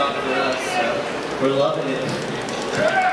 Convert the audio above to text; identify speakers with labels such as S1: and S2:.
S1: for us, so we're loving it.